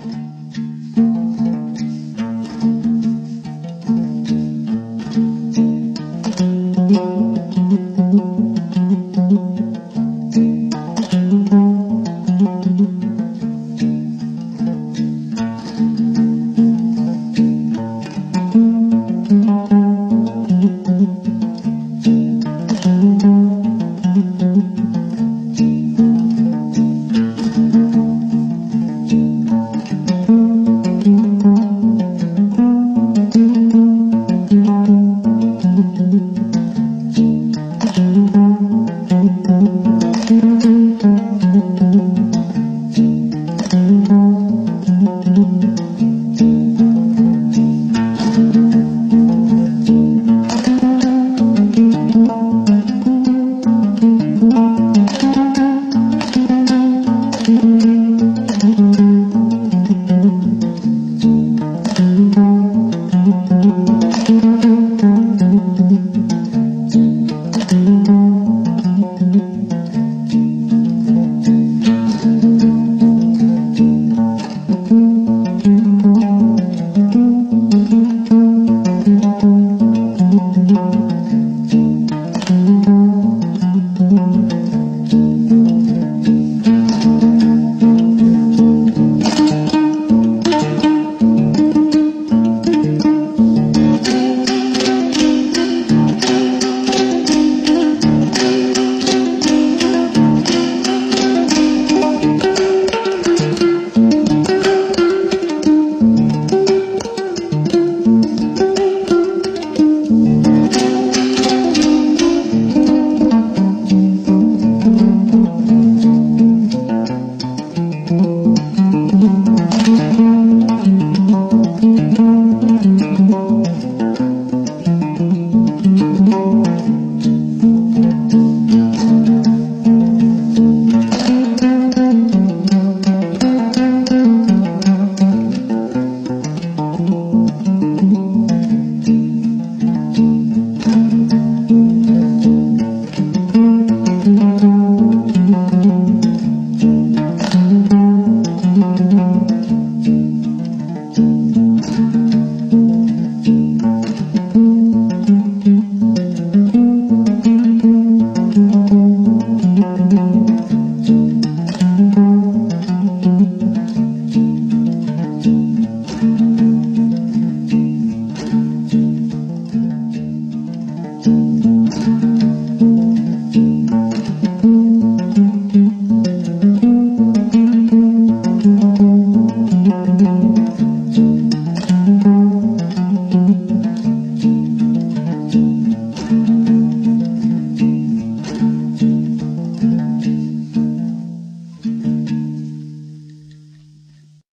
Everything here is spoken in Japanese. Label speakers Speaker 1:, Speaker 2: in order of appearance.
Speaker 1: Thank you. あっ